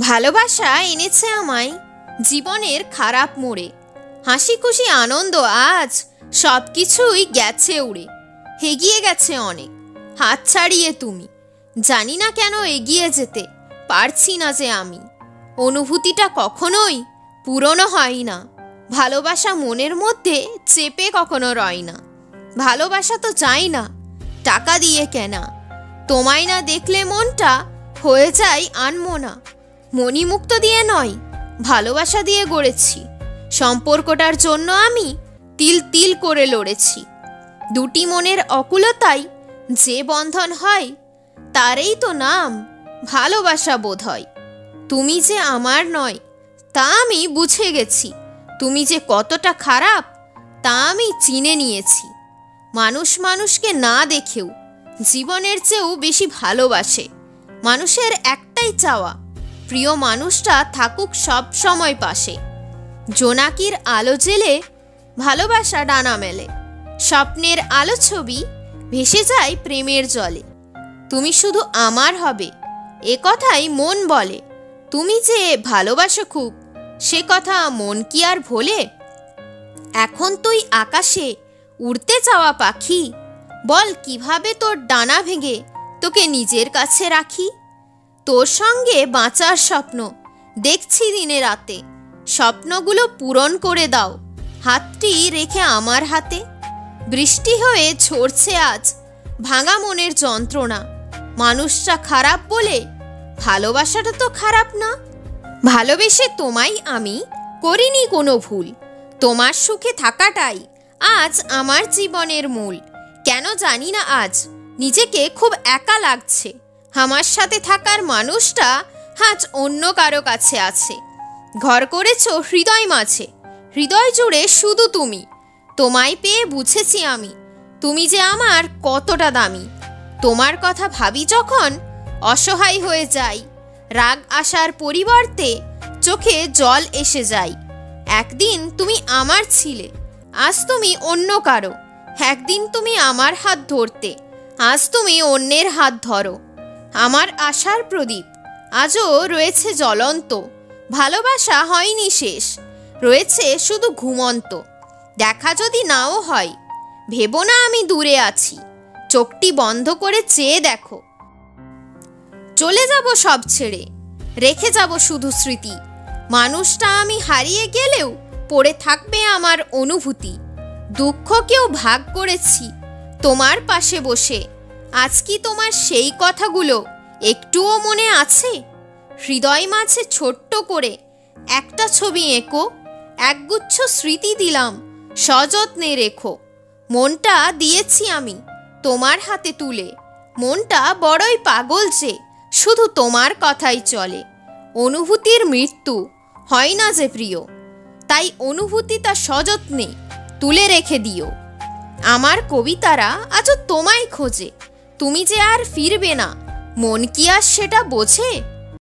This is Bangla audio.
ভালোবাসা এনেছে আমায়, জীবনের খারাপ মোড়ে। হাসি খুশি আনন্দ আজ সব কিছুই গেছে উড়ে। হেগিয়ে গেছে অনেক, হাত ছাড়িয়ে তুমি। জানি না কেন এগিয়ে যেতে পারছি না যে আমি। অনুভূতিটা কখনোই পুরনো হয় না। ভালোবাসা মনের মধ্যে চেপে কখনো রয় না। ভালোবাসা তো চাই না, টাকা দিয়ে কেনা। তোমায় না দেখলে মনটা হয়ে যায় আনমোনা। মণিমুক্ত দিয়ে নয়, ভালোবাসা দিয়ে গড়েছি। সম্পর্কটার জন্য আমি তিল তিল করে লড়েছি। দুটি মনের অকুলতাই যে বন্ধন হয়, তারই তো নাম ভালোবাসা বোধ হয়। তুমি যে আমার নয়, তা আমি বুঝে গেছি। তুমি যে কতটা খারাপ, তা আমি চিনে নিয়েছি। মানুষ মানুষকে না দেখেও জীবনের চেয়েও বেশি ভালোবাসে। মানুষের একটাই চাওয়া প্রিয় মানুষটা থাকুক সব সময় পাশে। জোনাকির আলো জেলে, ভালোবাসা ডানা মেলে। স্বপ্নের আলো ছবি ভেসে যায় প্রেমের জলে। তুমি শুধু আমার হবে, এ কথাই মন বলে। তুমি যে ভালোবাসো খুব, সে কথা মন কি আর ভোলে? এখন তুই আকাশে উড়তে চাওয়া পাখি, বল কীভাবে তোর ডানা ভেঙে তোকে নিজের কাছে রাখি? তোর সঙ্গে বাঁচার স্বপ্ন। দেখছি দিনে রাতে। স্বপ্নগুলো পূরণ করে দাও। হাতটি রেখে আমার হাতে। বৃষ্টি হয়ে ঝরছে আজ। ভাঙা মনের যন্ত্রণা। মানুষটা খারাপ বলে? ভালোবাসাটা তো খারাপ না। ভালোবেসে তোমাই আমি করিনি কোনো ভুল। তোমার সুখে থাকাটাই আজ আমার জীবনের মূল। কেন জানি না আজ। নিজেকে খুব একা লাগছে। আমার সাথে থাকার মানুষটা আজ অন্য কারও কাছে আছে। ঘর করেছ হৃদয় মাঝে। হৃদয় জুড়ে শুধু তুমি। তোমায় পেয়ে বুঝেছি আমি। তুমি যে আমার কতটা দামি। তোমার কথা ভাবি যখন অসহায় হয়ে যাই। রাগ আসার পরিবর্তে চোখে জল এসে যায়। একদিন তুমি আমার ছিলে। আজ তুমি অন্য কারও। একদিন তুমি আমার হাত ধরতে। আজ তুমি অন্যের হাত ধরো। আমার আশার প্রদীপ। আজও রয়েছে জ্বলন্ত। ভালোবাসা হয়নি শেষ। রয়েছে শুধু ঘুমন্ত। দেখা যদি নাও হয়, ভেবো না আমি দূরে আছি। চোখটি বন্ধ করে চেয়ে দেখো। চলে যাব সব ছেড়ে। রেখে যাব শুধু স্মৃতি। মানুষটা আমি হারিয়ে গেলেও পড়ে থাকবে আমার অনুভূতি। দুঃখকেও ভাগ করেছি, তোমার পাশে বসে। আজ কি তোমার সেই কথাগুলো? একটুও মনে আছে? হৃদয় মাঝে ছোট্ট করে একটা ছবি এঁকো, একগুচ্ছ স্মৃতি দিলাম, সযত্নে রেখো। মনটা দিয়েছি আমি তোমার হাতে তুলে। মনটা বড়ই পাগল যে শুধু তোমার কথাই চলে। অনুভূতির মৃত্যু হয় না যে প্রিয়, তাই অনুভূতি তা সযত্নে তুলে রেখে দিও। আমার কবিতারা আজও তোমায় খোঁজে। তুমি যে আর ফিরবে না। মন কি আর সেটা বোঝে?